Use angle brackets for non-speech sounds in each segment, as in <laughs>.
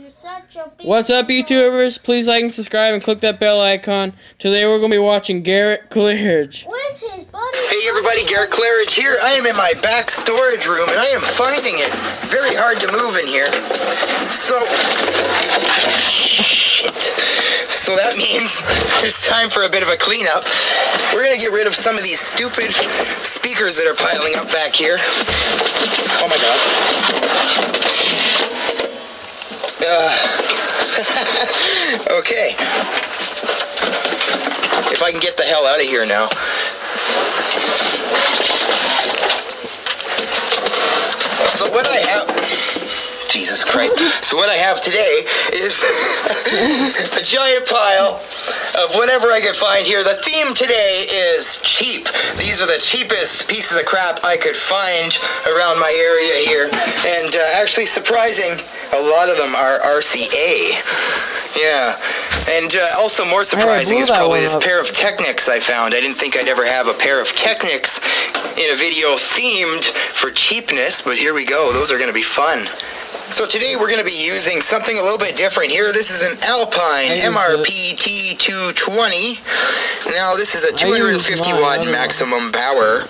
What's up, YouTubers? Please like and subscribe and click that bell icon. Today we're going to be watching Garrett Claridge. With his buddy. Hey everybody, Garrett Claridge here. I am in my back storage room and I am finding it very hard to move in here. So, shit. So that means <laughs> it's time for a bit of a cleanup. We're gonna get rid of some of these stupid speakers that are piling up back here. Oh my god. Uh, <laughs> okay. If I can get the hell out of here now. So what I have, Jesus Christ. <laughs> So what I have today is <laughs> a giant pile of whatever I could find here. The theme today is cheap. These are the cheapest pieces of crap I could find around my area here. And uh, actually surprising, a lot of them are RCA. Yeah. And uh, also more surprising is probably this up. pair of Technics I found. I didn't think I'd ever have a pair of Technics in a video themed for cheapness, but here we go. Those are going to be fun. So today we're going to be using something a little bit different here. This is an Alpine MRP T220. Now this is a 250 watt maximum power.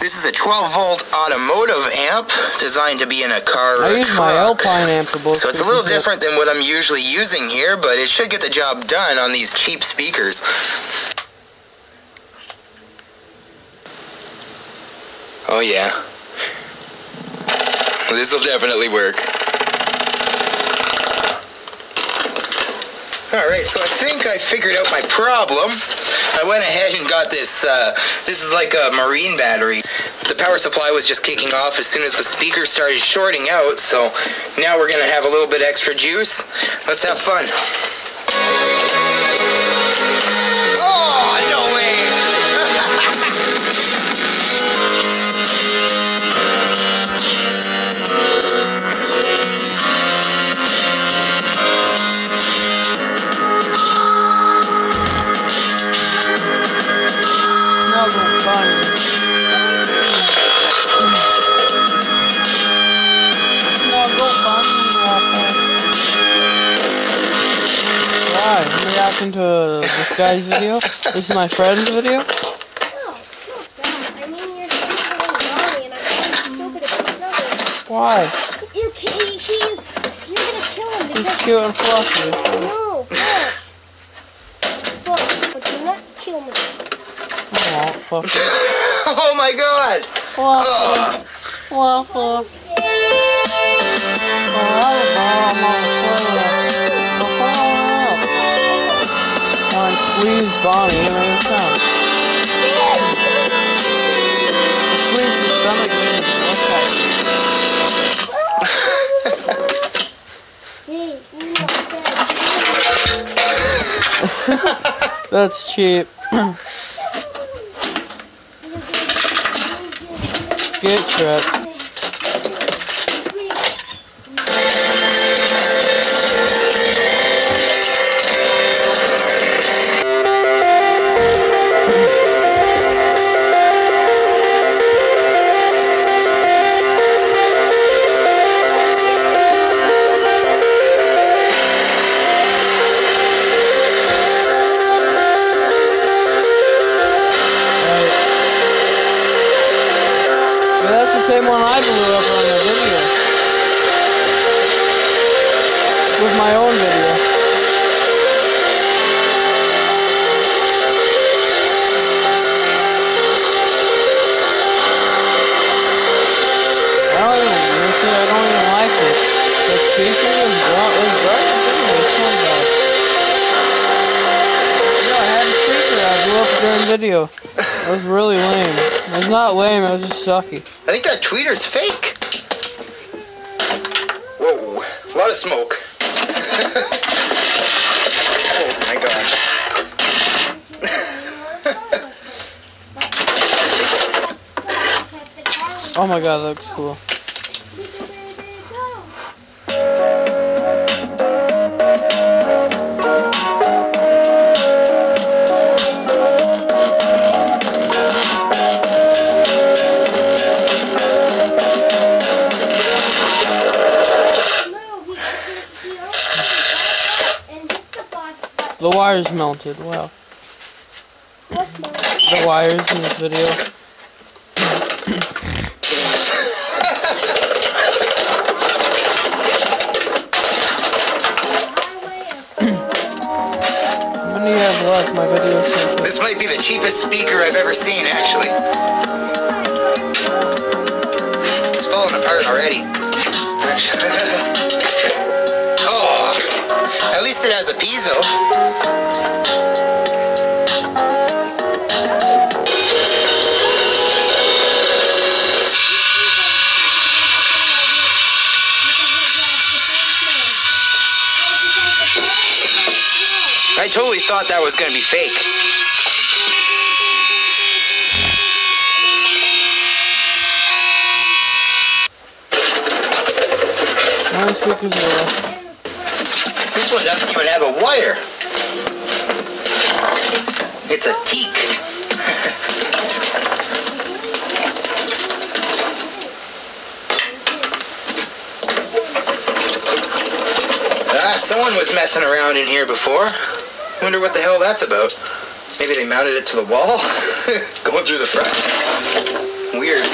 This is a 12 volt automotive amp designed to be in a car or I a use my truck. Alpine amp to both So it's a little different than what I'm usually using here, but it should get the job done on these cheap speakers. Oh yeah. This will definitely work. Alright, so I think I figured out my problem. I went ahead and got this, uh, this is like a marine battery. The power supply was just kicking off as soon as the speaker started shorting out, so now we're gonna have a little bit extra juice. Let's have fun. Oh, I'm to this guy's video. This is my friend's video. No, not that. I mean, you're stupid and naughty, and I'm stupid if it's not. Why? You can he's. You're gonna kill him because... He's because. cute and fluffy. No, Flush. Flush, but do not kill me. Oh, fluffy. <laughs> Oh my god! Fluffy. Fluffy. Come on, squeeze Bonnie in the sound. Squeeze the stomach in Hey, you're. That's cheap. <clears throat> Get tripped. Same one I blew up on the video. With my own video. I don't even, like it. That speaker is it sounds I had speaker I blew up during video. It was really lame. It was not lame, it was just sucky. I think that tweeter's fake. Whoa, a lot of smoke. <laughs> oh my gosh. Oh my god, that looks cool. The wire's melted. Wow. The wires in this video <coughs> This might be the cheapest speaker I've ever seen, actually. It's falling apart already. <laughs> oh, at least it has a piezo. Totally thought that was gonna be fake. How many speakers? This one doesn't even have a wire. It's a teak. <laughs> Ah, someone was messing around in here before. Wonder what the hell that's about. Maybe they mounted it to the wall? <laughs> Going through the front. Weird.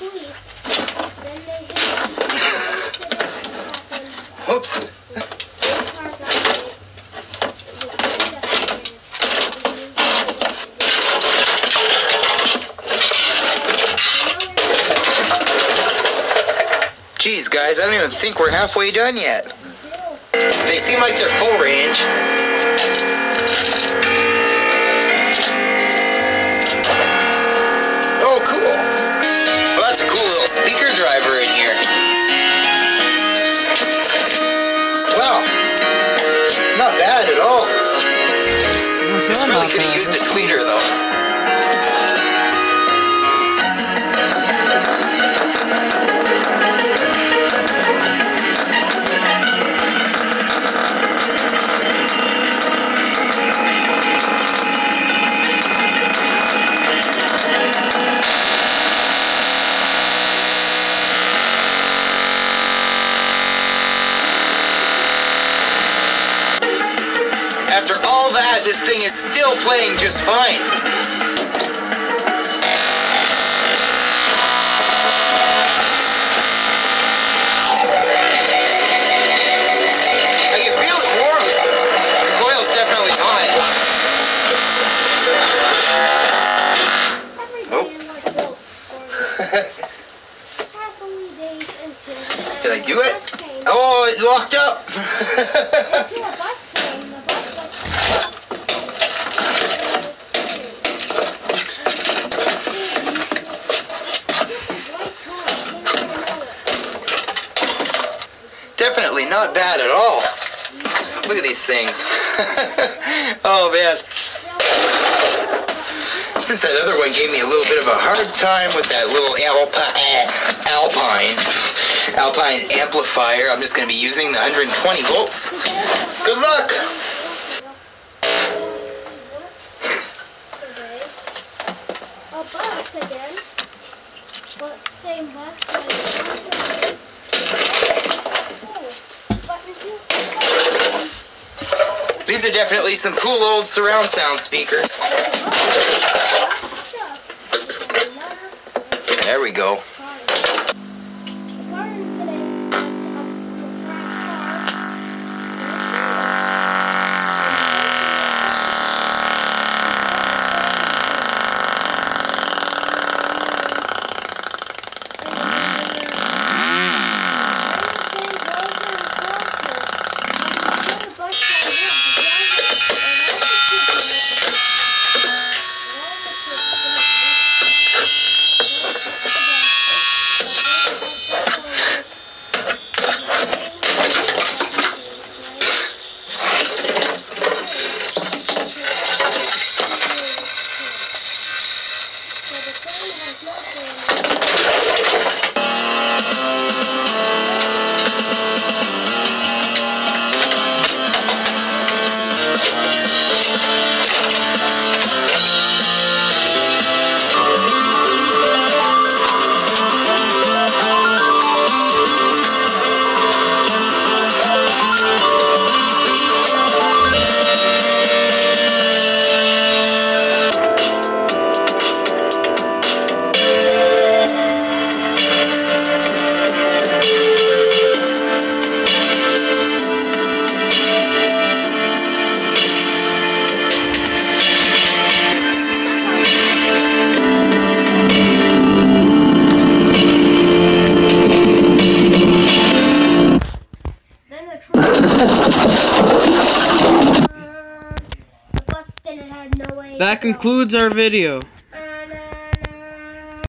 Police, then they hit really Geez, guys, I don't even think we're halfway done yet. They seem like they're full range. That's a cool little speaker driver in here. Wow. Not bad at all. This really could have used a tweeter, though. After all that, this thing is still playing just fine. I can feel it warm. The coil's definitely hot. Every Oh. man was built for happily days until Did I do it? Oh, it locked up. <laughs> Until a bus came, the bus was Definitely not bad at all. Look at these things. <laughs> oh man. Since that other one gave me a little bit of a hard time with that little Alpi- eh, Alpine Alpine amplifier, I'm just going to be using the 120 volts. Good luck. Bus again, but same bus These are definitely some cool old surround sound speakers. There we go. That concludes our video.